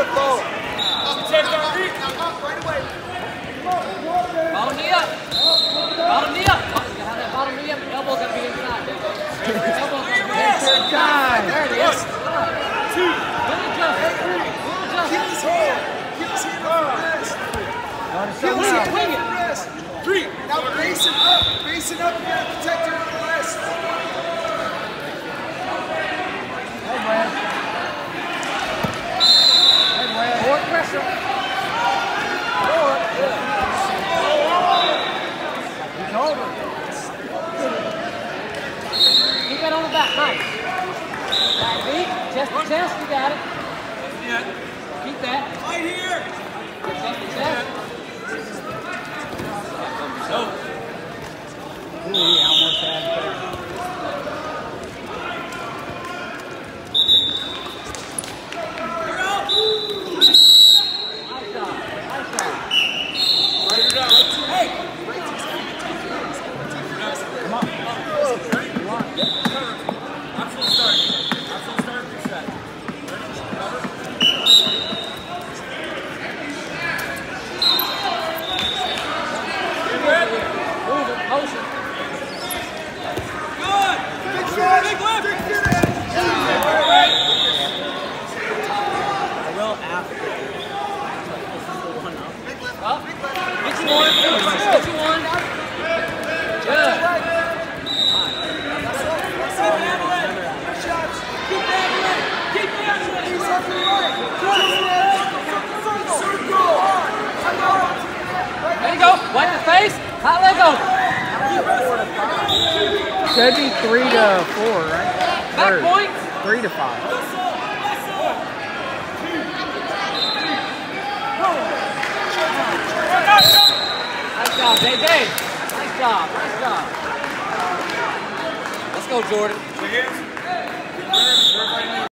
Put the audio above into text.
Beautiful. Bottom knee up. Bottom knee up. Bottom knee up. Elbow's gonna be inside. Elbow's gonna be inside. Time. There it is. Two. Little adjustment. Little adjustment. Keep his hand. Keep his hand on the wrist. Keep his hand on the wrist. Three. Now facing up. Facing up. You gotta protect your Keep on the back. Nice. Back beat. Chest to chest. You got it. Keep that. Right here. Chest to chest. Ooh, he There you go, wipe the face. Hot leg over. Should be three to four, right? Back point. Three to five. Job, JJ. Nice job. Nice job. Let's go, Jordan.